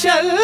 ಬೆಳಕು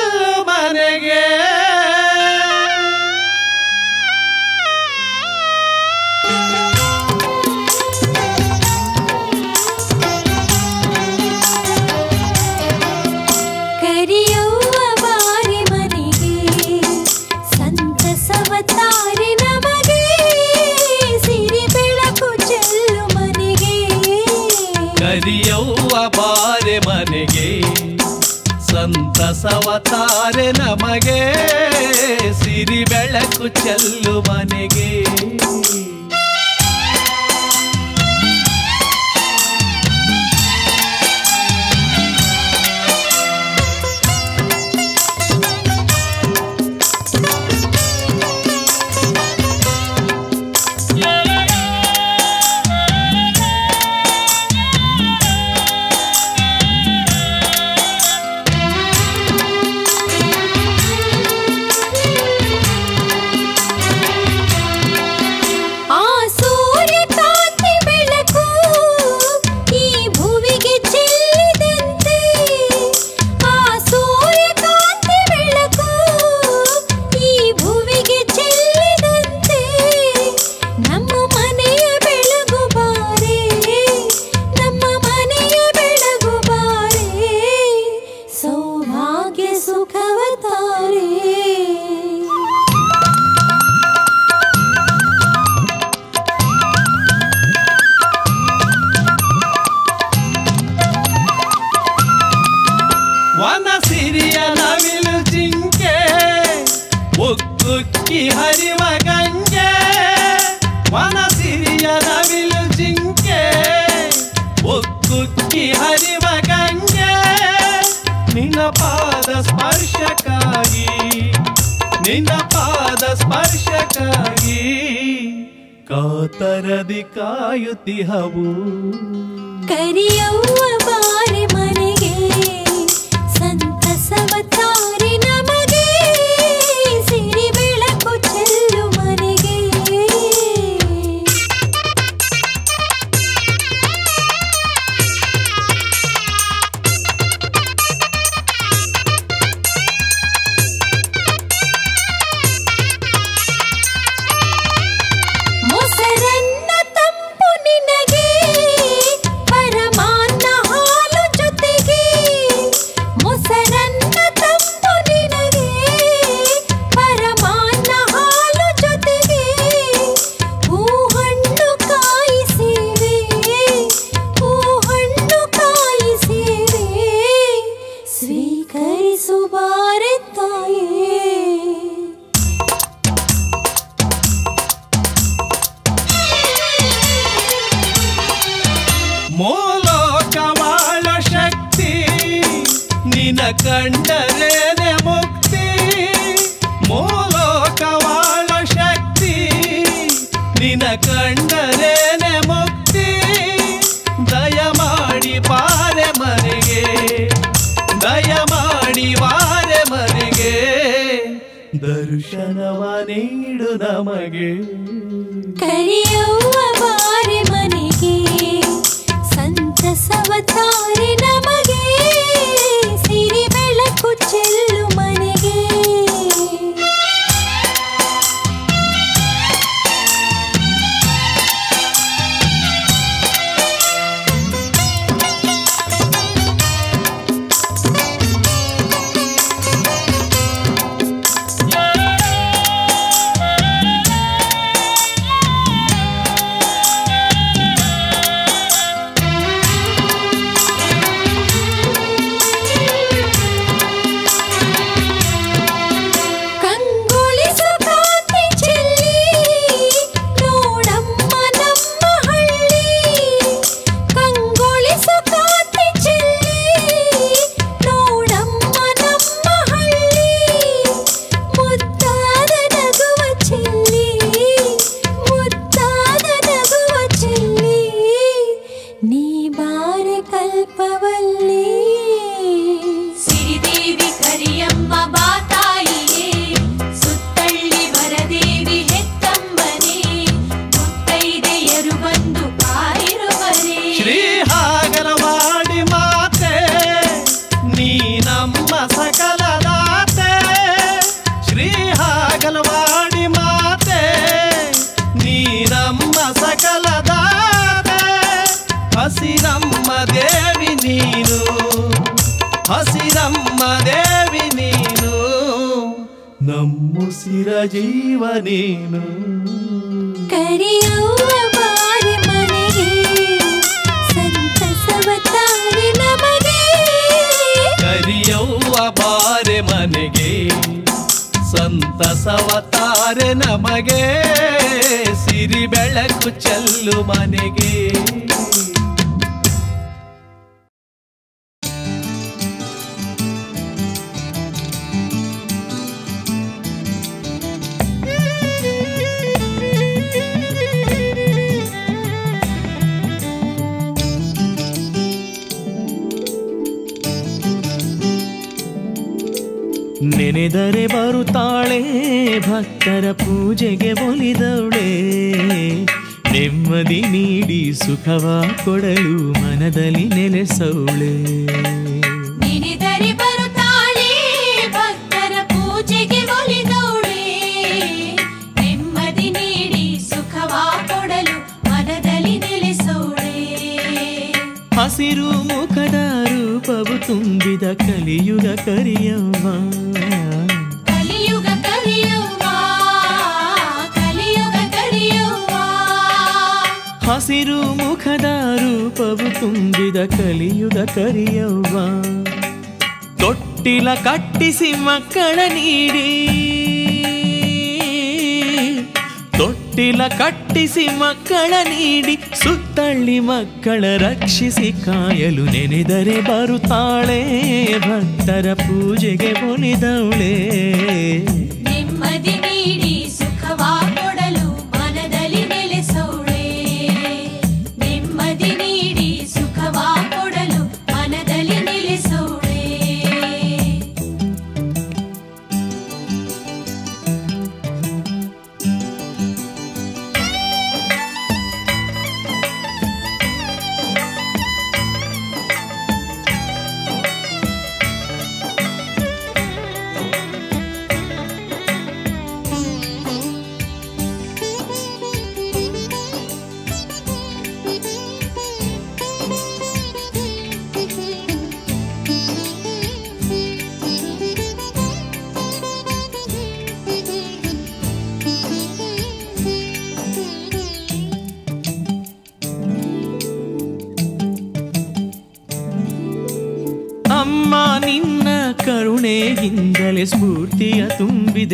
ನಮ್ಮುಸಿರ ಜೀವ ನೀನು ಕರೆಯುವ ಬಾರಿ ಮನೆಗೆ ಸಂತಸವ ತಾರೆ ನಮಗೆ ಬಾರೆ ಮನೆಗೆ ಸಂತಸವ ತಾರೆ ನಮಗೆ. ಸಿರಿ ಬೆಳಕು ಚೆಲ್ಲು ಮನೆಗೆ. ನೆನೆದರೆ ಬರುತ್ತಾಳೆ ಭಕ್ತರ ಪೂಜೆಗೆ ಒಲಿದವಳೆ. ನೆಮ್ಮದಿ ನೀಡಿ ಸುಖವ ಕೊಡಲು ಮನದಲ್ಲಿ ನೆಲೆಸವಳೆ. ನೆನೆದರೆ ಬರುತ್ತಾಳೆ ಭಕ್ತರ ಪೂಜೆಗೆ ಒಲಿದವಳೆ. ನೆಮ್ಮದಿ ನೀಡಿ ಸುಖವ ಕೊಡಲು ಮನದಲ್ಲಿ ನೆಲೆಸೋಳೆ ಹಸಿರು ಮುಖದ ರೂಪವು ತುಂಬಿದ ಕಲಿಯುಗ ಕರಿಯವ್ವ ಕಲಿಯುಗ ಕಲಿಯುವ ಕಲಿಯುಗ ಕಲಿಯುವ ಹಸಿರು ಮುಖದ ರೂಪವು ತುಂಬಿದ ಕಲಿಯುಗ ಕರಿಯವ್ವ ತೊಟ್ಟಿಲ ಕಟ್ಟಿಸಿ ಮಕ್ಕಳ ನೀಡಿ ತೊಟ್ಟಿಲ ಕಟ್ಟಿಸಿ ಮಕ್ಕಳ ನೀಡಿ ಸುತ್ತಳ್ಳಿ ಮಕ್ಕಳ ರಕ್ಷಿಸಿ ಕಾಯಲು ನೆನೆದರೆ ಬರುತ್ತಾಳೆ. ಭಕ್ತರ ಪೂಜೆಗೆ ಒಲಿದವಳೆ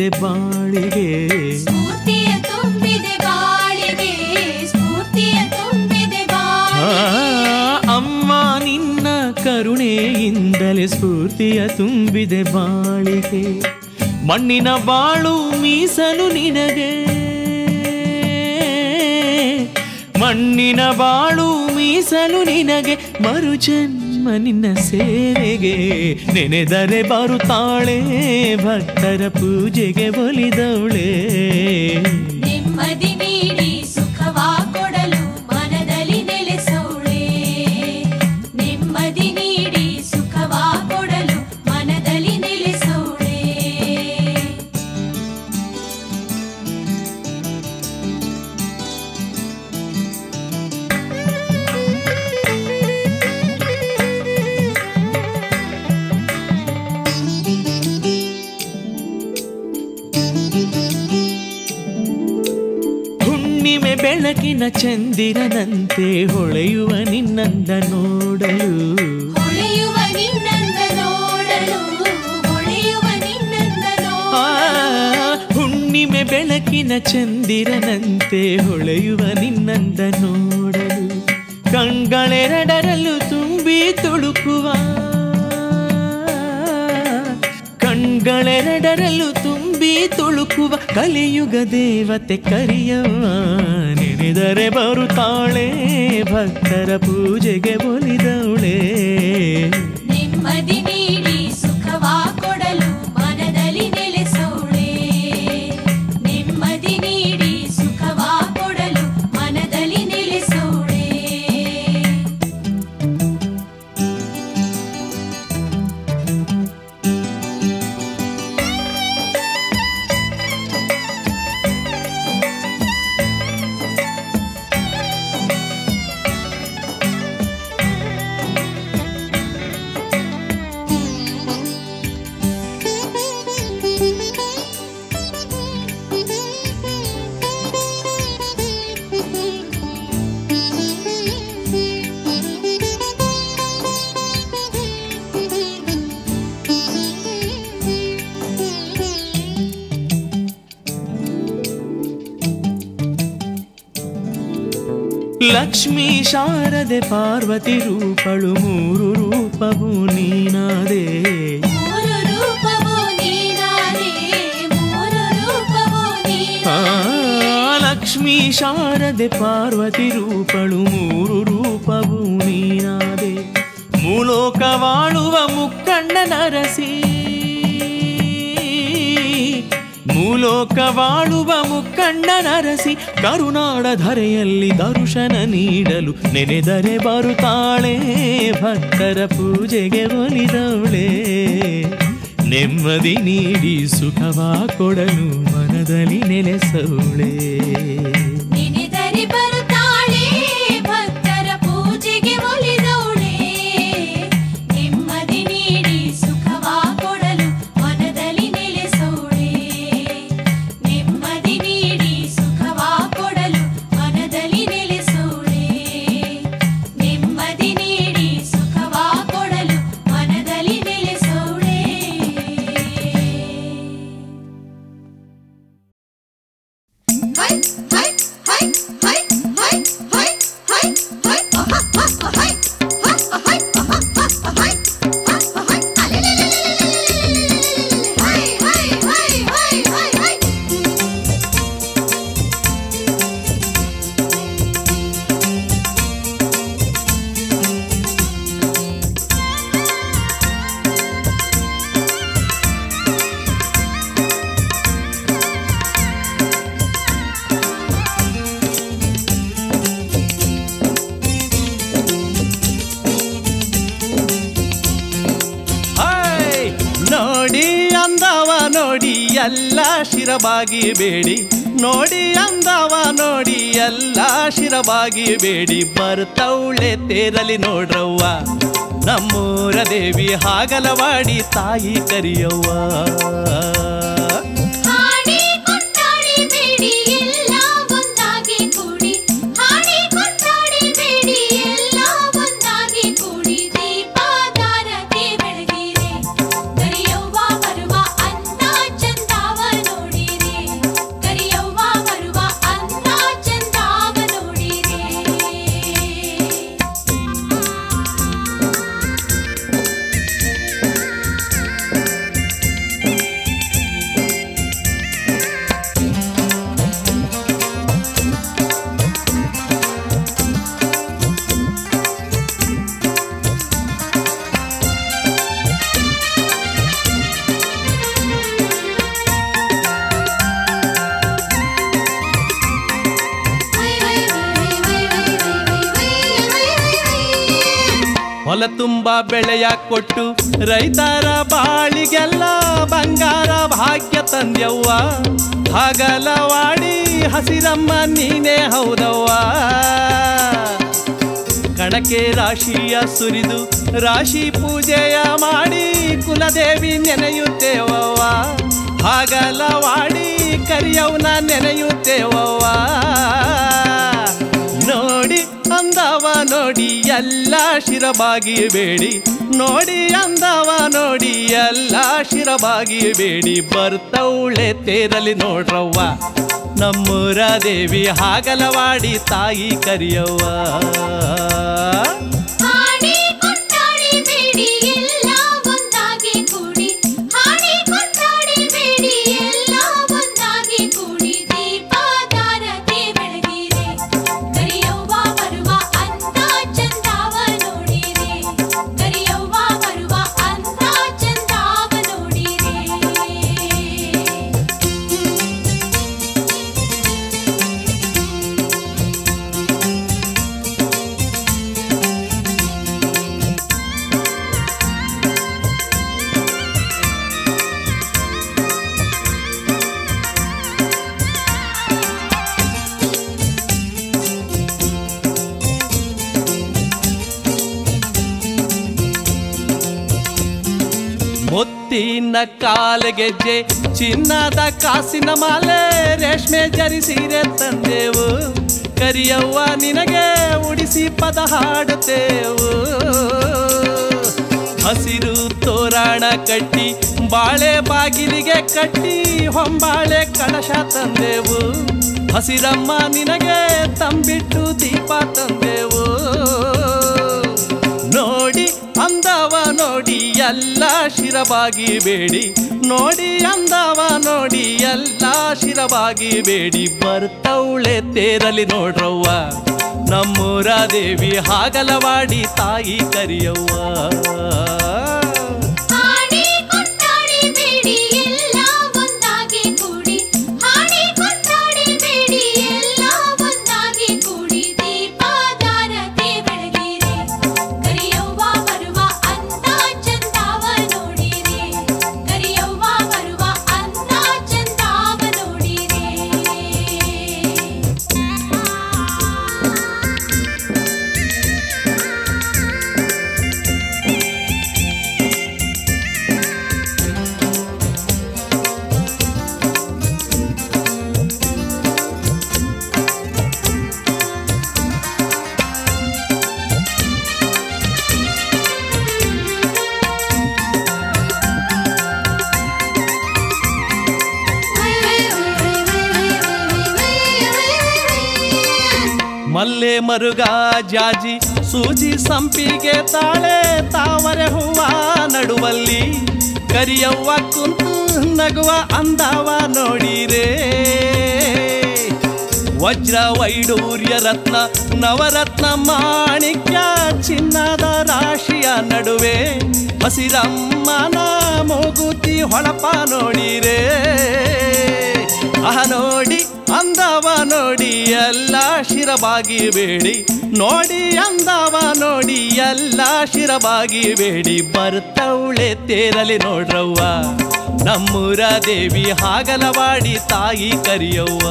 ತುಂಬಿದೆ ಬಾಳಿಗೆ. ಸ್ಫೂರ್ತಿಯ ತುಂಬಿದೆ ಬಾಳಿಗೆ ಸ್ಫೂರ್ತಿಯ ತುಂಬಿದೆ ಅಮ್ಮ ನಿನ್ನ ಕರುಣೆಯಿಂದಲೇ ಸ್ಫೂರ್ತಿಯ ತುಂಬಿದೆ ಬಾಳಿಗೆ. ಮಣ್ಣಿನ ಬಾಳು ಮೀಸಲು ನಿನಗೆ. ಮಣ್ಣಿನ ಬಾಳು ಮೀಸಲು ನಿನಗೆ ಮರು ಜನ್ಮ ನಿನ್ನ ಸೇವೆಗೆ ನೆನೆದರೆ ಬರುತ್ತಾಳೆ ಭಕ್ತರ ಪೂಜೆಗೆ ಒಲಿದವಳೆ. ನೆಮ್ಮದಿ ಬೆಳಕಿನ ಚಂದಿರನಂತೆ ಹೊಳೆಯುವ ನಿನ್ನಂದ ನೋಡಲು. ಹುಣ್ಣಿಮೆ ಬೆಳಕಿನ ಚಂದಿರನಂತೆ ಹೊಳೆಯುವ ನಿನ್ನಂದ ನೋಡಲು. ಕಂಗಳೆರಡರಲ್ಲೂ ತುಂಬಿ ತುಳುಕುವ. ಕಣ್ಗಳೆರಡರಲ್ಲೂ ತುಂಬಿ ತುಳುಕುವ ಕಲಿಯುಗ ದೇವತೆ ಬರುತ್ತಾಳೆ ಭಕ್ತರ ಪೂಜೆಗೆ ಪಾರ್ವತಿ ರೂಪಳು ಮೂರು ರೂಪವು ನೀನಾದೆ ಮೂರು ರೂಪವೋ ನೀನಾದೆ ಮೂರು ರೂಪವೋ ಆ, ನೀನಾದೆ ಲಕ್ಷ್ಮೀ ಶಾರದೆ ಪಾರ್ವತಿ ರೂಪಳು ಮೂರು ರೂಪವು ನೀನಾದೆ ಮೂಲೋಕವಾಳುವ ಮುಕ್ಕಣ್ಣ ನರಸಿ ಮೂಲೋಕವಾಳುವ ಮುಕ್ಕಣ್ಣ ನರಸಿ ಕರುನಾಡ ಧರೆಯಲ್ಲಿ ದರ್ಶನ ನೀಡಲು ನೆನೆದರೆ ಬರುತ್ತಾಳೆ. ಭಕ್ತರ ಪೂಜೆಗೆ ಒಲಿದವಳೆ. ನೆಮ್ಮದಿ ನೀಡಿ ಸುಖವ ಕೊಡಲು ಮನದಲ್ಲಿ ನೆಲೆಸವಳೆ. ನೋಡಿ ಅಂದವ ನೋಡಿ ಎಲ್ಲ ಶಿರಬಾಗಿ ಬೇಡಿ. ನೋಡಿ ಅಂದವ ನೋಡಿ ಎಲ್ಲ ಶಿರಬಾಗಿ ಬೇಡಿ. ಬರ್ತವಳೆ ತೇರಲಿ ನೋಡ್ರವ್ವ, ನಮ್ಮೂರ ದೇವಿ ಹಾಗಲವಾಡಿ ತಾಯಿ ಕರಿಯವ್ವ. ತುಂಬ ಬೆಳೆಯ ಕೊಟ್ಟು ರೈತರ ಬಾಳಿಗೆಲ್ಲ ಬಂಗಾರ ಭಾಗ್ಯ ತಂದೆವ್ವ ಹಗಲವಾಡಿ ಹಸಿರಮ್ಮ ನೀನೇ ಹೌದವ್ವ. ಕಣಕ್ಕೆ ರಾಶಿಯ ಸುರಿದು ರಾಶಿ ಪೂಜೆಯ ಮಾಡಿ ಕುಲದೇವಿ ನೆನೆಯುತ್ತೇವವ್ವ. ಹಗಲವಾಡಿ ಕರಿಯವ್ನ ನೆನೆಯುತ್ತೇವವ್ವ. ನೋಡಿ ಎಲ್ಲ ಶಿರಬಾಗಿ ಬೇಡಿ. ನೋಡಿ ಅಂದವ ನೋಡಿ ಎಲ್ಲ ಶಿರಬಾಗಿ ಬೇಡಿ. ಬರ್ತವಳೆ ತೇರಲಿ ನೋಡ್ರವ್ವ. ನಮ್ಮೂರ ದೇವಿ ಹಾಗಲವಾಡಿ ತಾಯಿ ಕರಿಯವ್ವ. ಮುತ್ತಿನ ಕಾಲಗೆಜ್ಜೆ ಚಿನ್ನದ ಕಾಸಿನ ಮಾಲೆ ರೇಷ್ಮೆ ಜರಿ ಸೀರೆ ತಂದೆವು. ಕರಿಯವ್ವ, ನಿನಗೆ ಉಡಿಸಿ ಪದ ಹಾಡುತ್ತೇವು. ಹಸಿರು ತೋರಣ ಕಟ್ಟಿ, ಬಾಳೆ ಬಾಗಿಲಿಗೆ ಕಟ್ಟಿ, ಹೊಂಬಾಳೆ ಕಳಶ ತಂದೆವು. ಹಸಿರಮ್ಮ, ನಿನಗೆ ತಂಬಿಟ್ಟು ದೀಪ ತಂದೆವು. ಅಂದವ ನೋಡಿ ಎಲ್ಲ ಶಿರವಾಗಿ ಬೇಡಿ. ನೋಡಿ ಅಂದವ ನೋಡಿ ಎಲ್ಲ ಶಿರವಾಗಿ ಬೇಡಿ. ಬರ್ತವಳೆ ತೇರಲಿ ನೋಡ್ರವ್ವ. ನಮ್ಮೂರ ದೇವಿ ಹಾಗಲವಾಡಿ ತಾಯಿ ಕರಿಯವ್ವ. ಮಲ್ಲೆ ಮರುಗ ಜಾಜಿ ಸೂಜಿ ಸಂಪಿಗೆ ತಾಳೆ ತಾವರೆ ಹೂವ ನಡುವಲ್ಲಿ ಕರಿಯವ್ವ ಕುಂತು ನಗುವ ಅಂದವ ನೋಡಿರೇ. ವಜ್ರ ವೈಡೂರ್ಯ ರತ್ನ, ನವರತ್ನ ಮಾಣಿಕ್ಯ ಚಿನ್ನದ ರಾಶಿಯ ನಡುವೆ ಹಸಿರಮ್ಮನ ಮೂಗುತಿ ಹೊಳಪ ನೋಡಿರೇ. ಆ ನೋಡಿ ಅಂದವ ನೋಡಿ ಎಲ್ಲ ಶಿರಬಾಗಿ ಬೇಡಿ. ನೋಡಿ ಅಂದವ ನೋಡಿ ಎಲ್ಲ ಶಿರಬಾಗಿ ಬೇಡಿ. ಬರ್ತವಳೆ ತೇರಲಿ ನೋಡ್ರವ್ವ. ನಮ್ಮೂರ ದೇವಿ ಹಾಗಲವಾಡಿ ತಾಯಿ ಕರಿಯವ್ವ.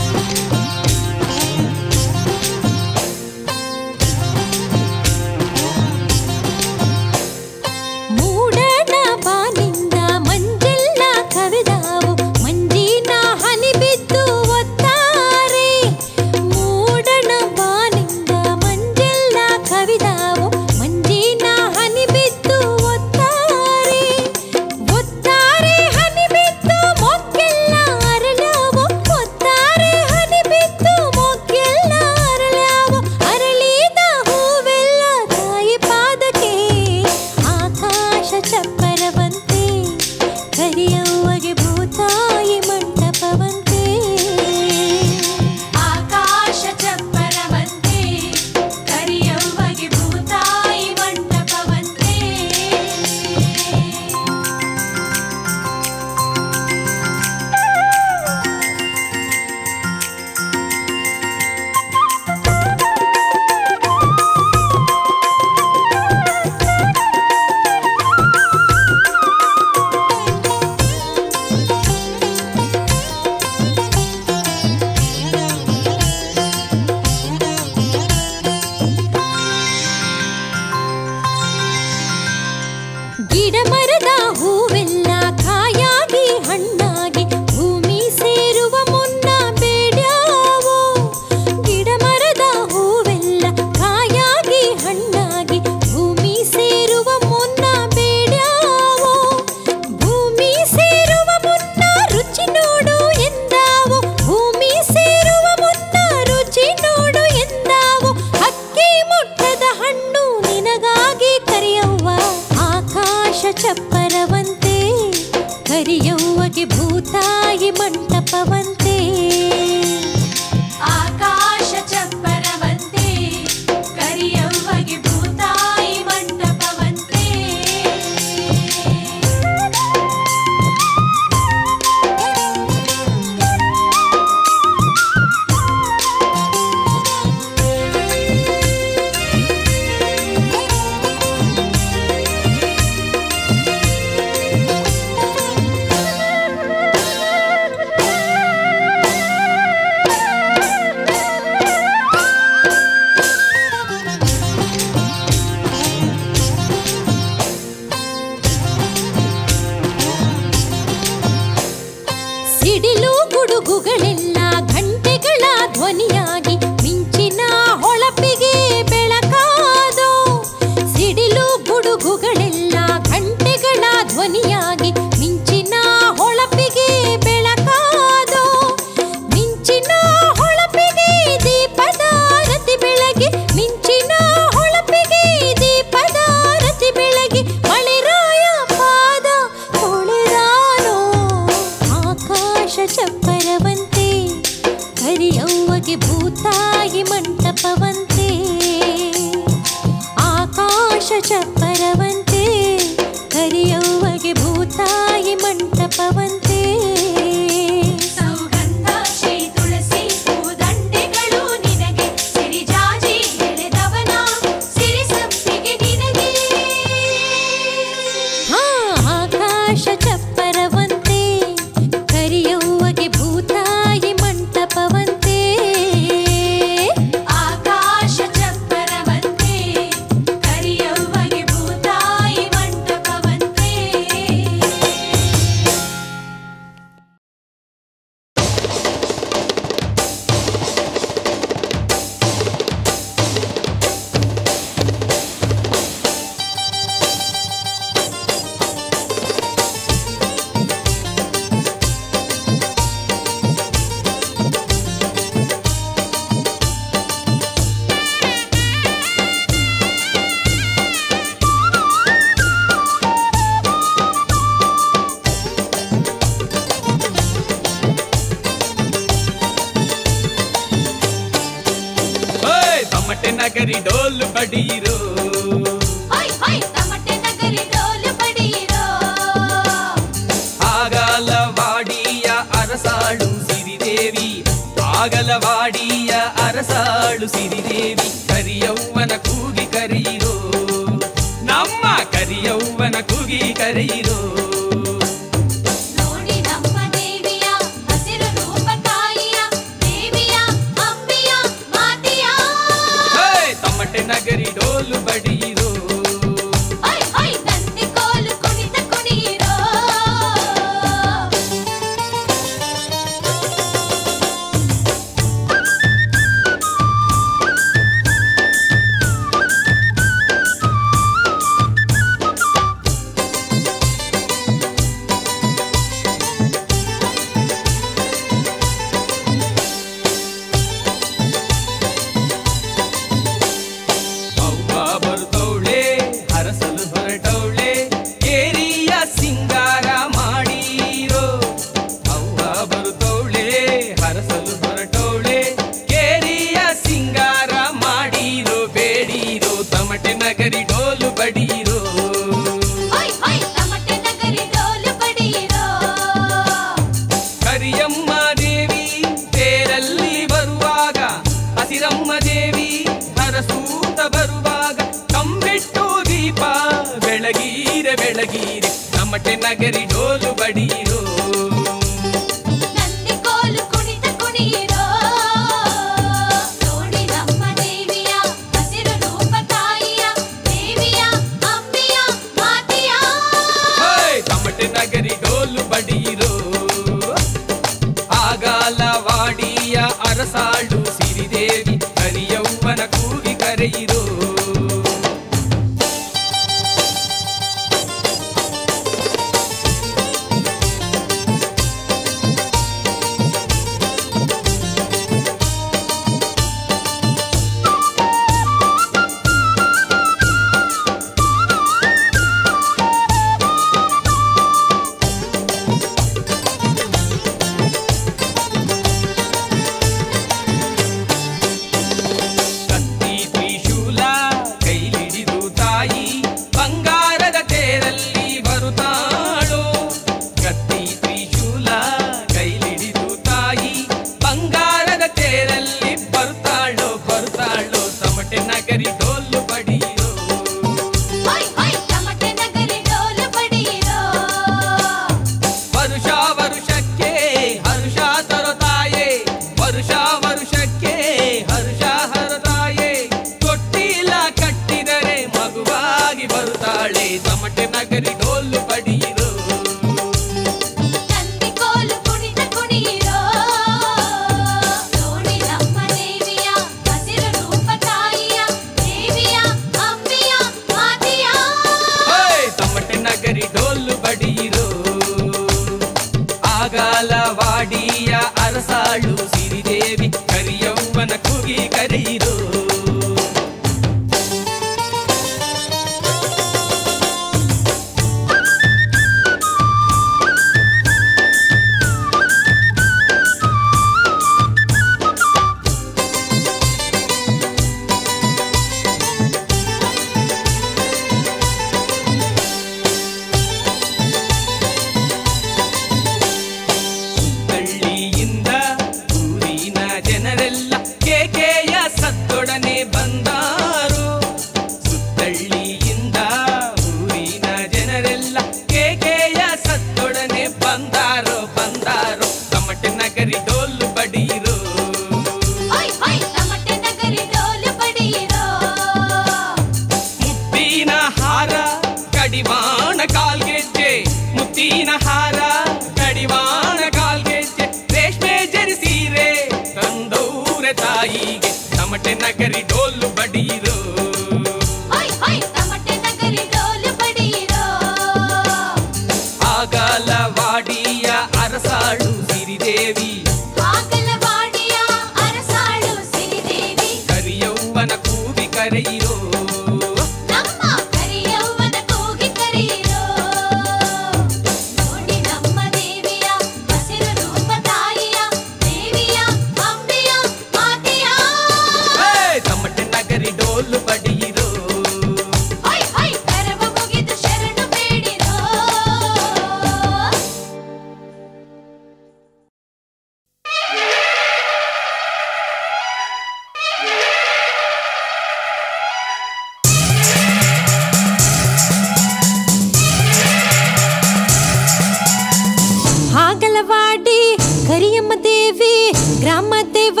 ದೇವಿ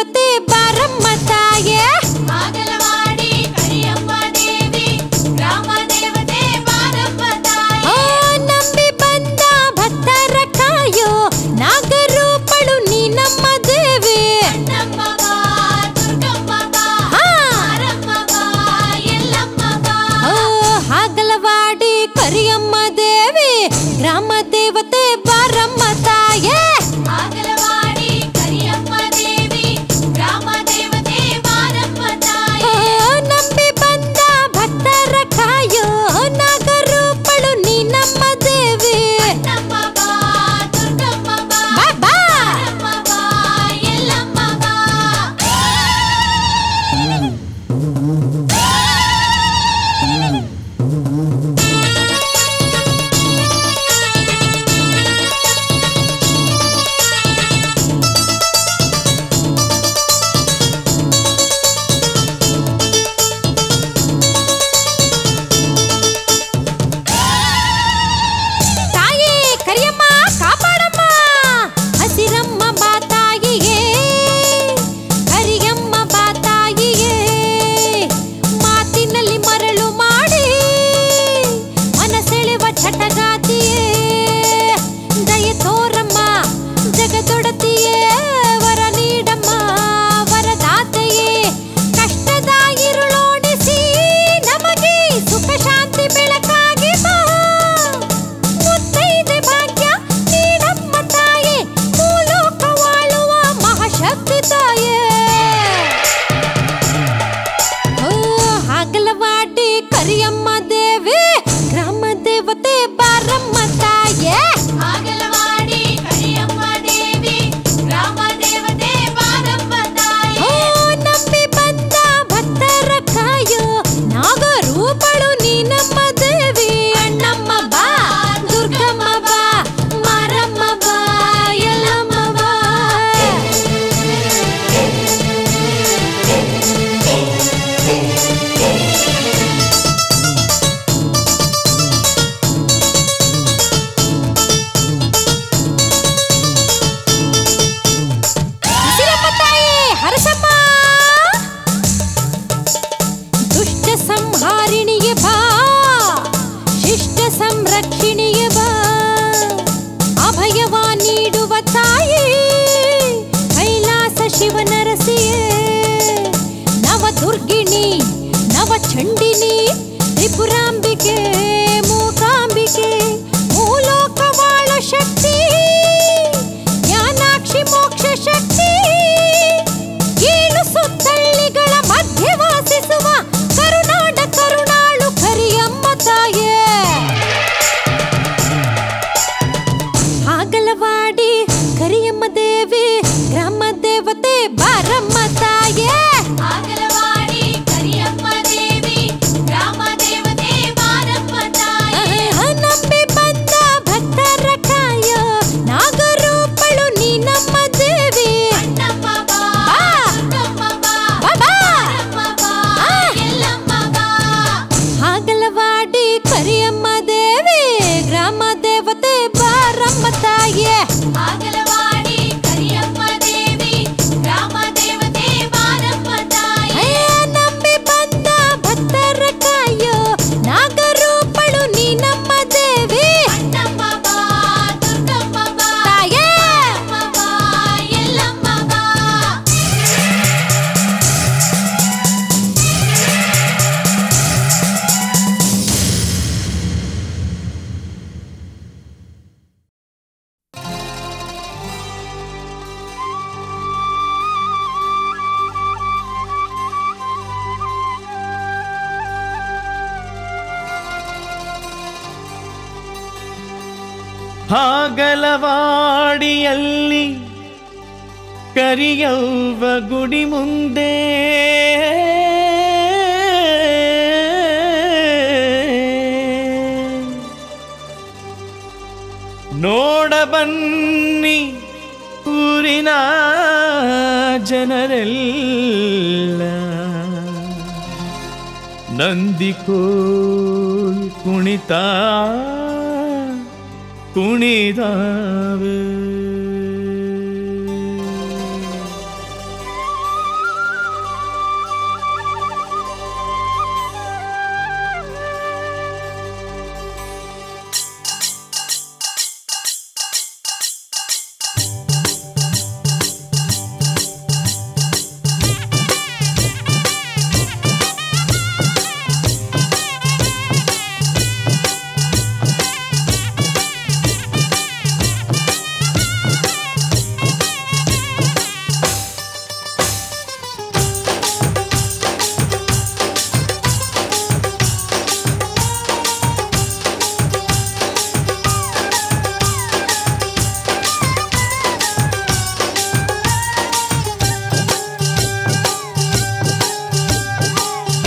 ಹಾಗಲವಾಡಿಯಲ್ಲಿ ಕರಿಯವ್ವ ಗುಡಿ ಮುಂದೆ ನೋಡ ಬನ್ನಿ ಊರಿನ ಜನರೆಲ್ಲ ನಂದಿಕೋಲ್ ಕುಣಿತ புனிதாவே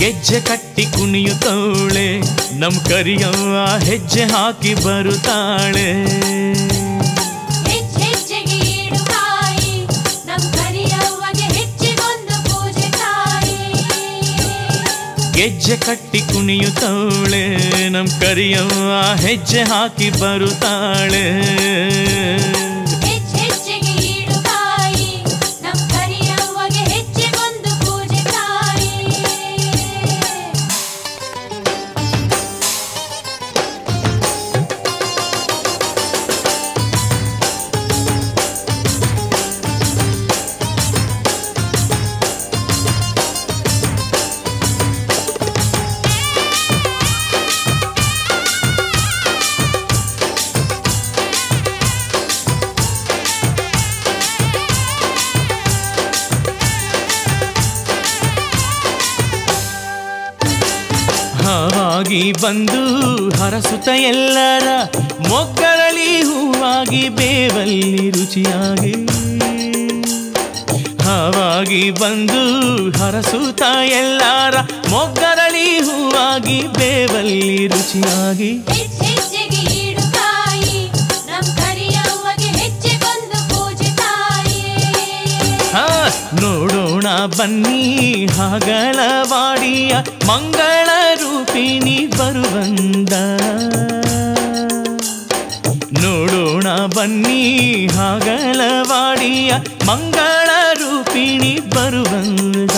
ಗೆಜ್ಜೆ ಕಟ್ಟಿ ಕುಣಿಯುತ್ತವಳೆ ನಮ್ ಕರಿಯವ್ವ ಹೆಜ್ಜೆ ಹಾಕಿ ಬರುತ್ತಾಳೆ. ಗೆಜ್ಜೆ ಕಟ್ಟಿ ಕುಣಿಯುತ್ತವಳೆ ನಮ್ ಕರಿಯವ್ವ ಹೆಜ್ಜೆ ಹಾಕಿ ಬರುತ್ತಾಳೆ. ಹಾವಾಗಿ ಬಂದು ಹರಸುತ ಎಲ್ಲರ ಮೊಗ್ಗರಳಿ ಹೂವಾಗಿ ಬೇವಲ್ಲಿ ರುಚಿಯಾಗಿ. ಹಾವಾಗಿ ಬಂದು ಹರಸುತ ಎಲ್ಲರ ಮೊಗ್ಗರಳಿ ಹೂವಾಗಿ ಬೇವಲ್ಲಿ ರುಚಿಯಾಗಿ. ನೋಡೋಣ ಬನ್ನಿ ಹಗಳವಾಡಿಯ ಮಂಗಳ ರೂಪಿಣಿ ಬರುವಂದ. ನೋಡೋಣ ಬನ್ನಿ ಹಾಗಲವಾಡಿಯ ಮಂಗಳ ರೂಪಿಣಿ ಬರುವಂದ.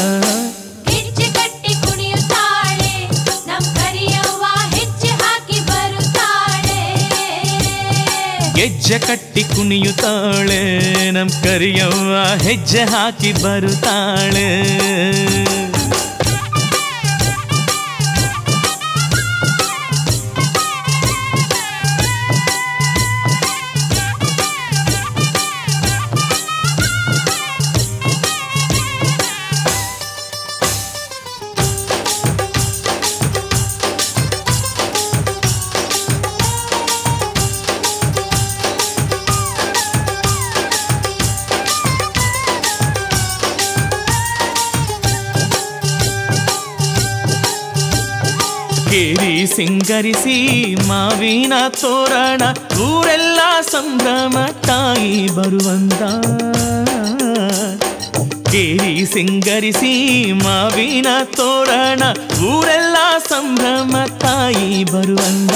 ಹೆಜ್ಜೆ ಕಟ್ಟಿ ಕುಣಿಯುತ್ತಾಳೆ ನಮ್ ಕರಿಯವ್ವ ಹೆಜ್ಜೆ ಹಾಕಿ ಬರುತ್ತಾಳೆ. ಸಿಂಗರಿಸಿ ಮಾವಿನ ತೋರಣ ಊರೆಲ್ಲ ಸಂಭ್ರಮ ತಾಯಿ ಬರುವಂತ. ಕೇರಿ ಸಿಂಗರಿಸಿ ಮಾವಿನ ತೋರಣ ಊರೆಲ್ಲ ಸಂಭ್ರಮ ತಾಯಿ ಬರುವಂತ.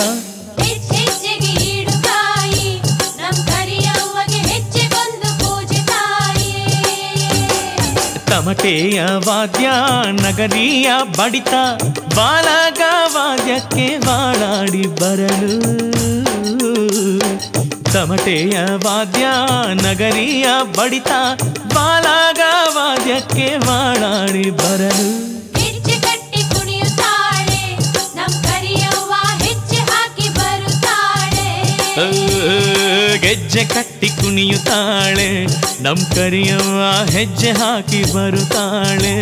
ತಮಟೆಯ ವಾದ್ಯ ನಗರಿಯ ಬಡಿತ ಬಾಲಗ ವಾದ್ಯಕ್ಕೆ ಬಾಳಾಡಿ ಬರಲು. ತಮಟೆಯ ವಾದ್ಯ ನಗರಿಯ ಬಡಿತ ಬಾಲಗ ವಾದ್ಯಕ್ಕೆ ಬಾಳಾಡಿ ಬರಲು. ಹೆಜ್ಜೆ ಕಟ್ಟಿ ಕುಣಿಯುತ್ತಾಳೆ ನಮ್ ಕರಿಯವ್ವ ಹೆಜ್ಜೆ ಹಾಕಿ ಬರುತ್ತಾಳೆ. ಗೆಜ್ಜೆ ಕಟ್ಟಿ ಕುಣಿಯುತ್ತಾಳೆ ನಮ್ ಕರಿಯವ್ವ ಹೆಜ್ಜೆ ಹಾಕಿ ಬರುತ್ತಾಳೆ.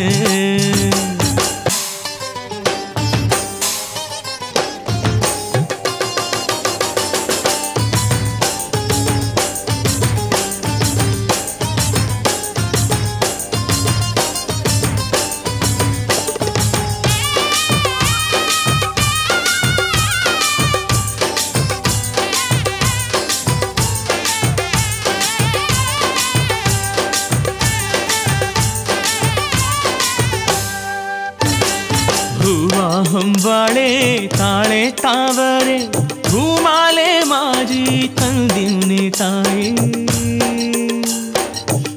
ತಾವರೆ ಭೂಮಾಲೆ ಮಾಜಿ ತಂದಿವ್ನೆ ತಾಯಿ.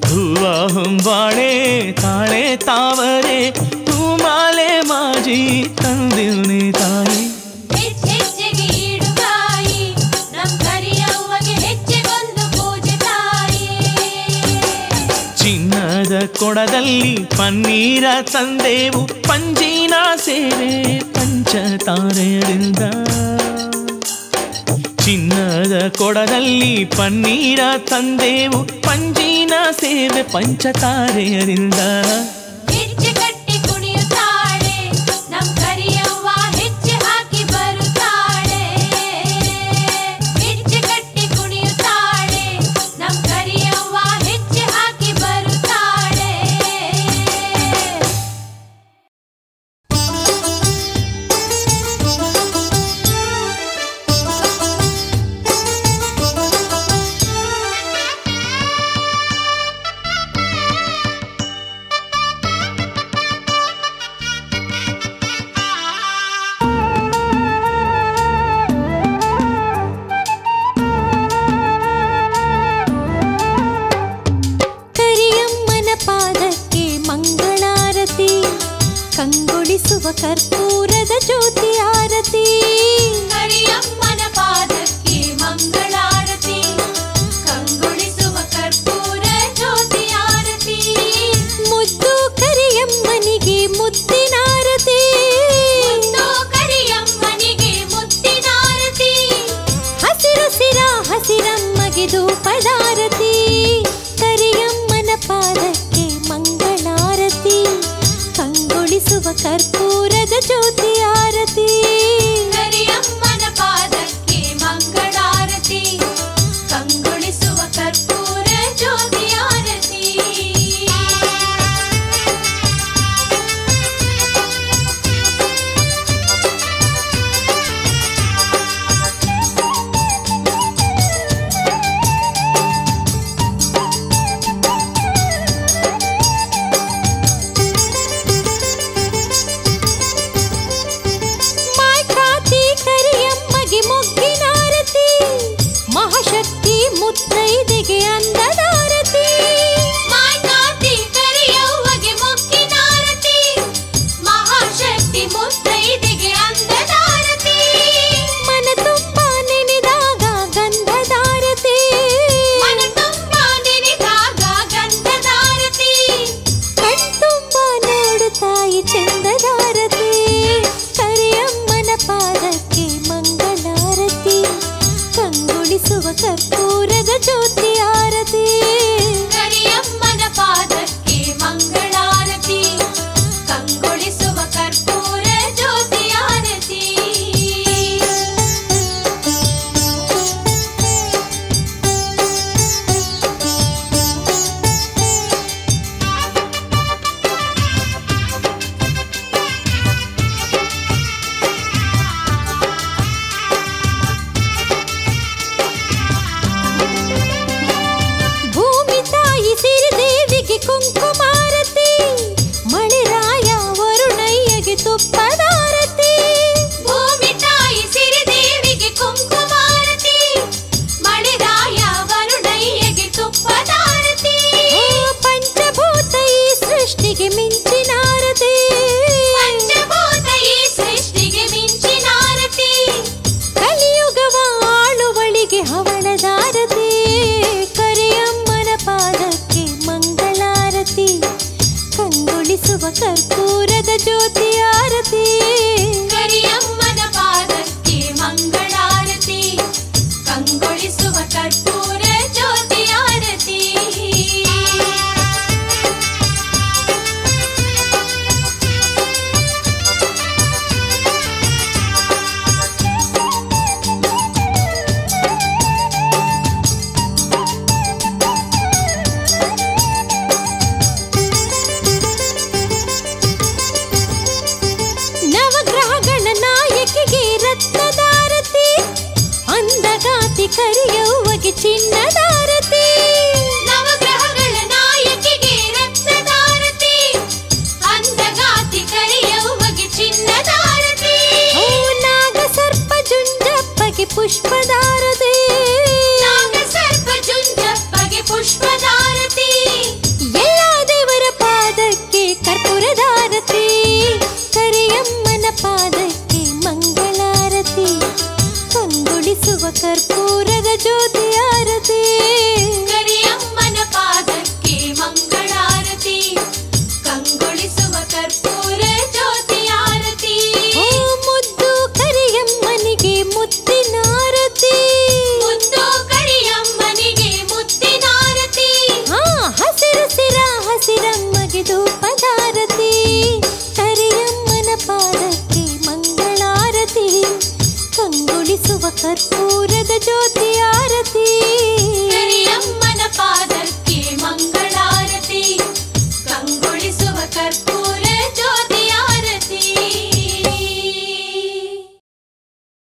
ಹೂವ ಹೊಂಬಾಳೆ ತಾಳೆ ತಾವರೆ ಹೂಮಾಲೆ ಮಾಜಿ ತಂದಿವ್ನೆ ತಾಯಿ. ಕೊಡದಲ್ಲಿ ಪನ್ನೀರ ತಂದೆವು ಪಂಜಿನ ಸೇವೆ ಪಂಚತಾರೆಯರಿಂದ ಚಿನ್ನದ ಕೊಡದಲ್ಲಿ ಪನ್ನೀರ ತಂದೆವು ಪಂಜಿನ ಸೇವೆ ಪಂಚತಾರೆಯರಿಂದ. شرط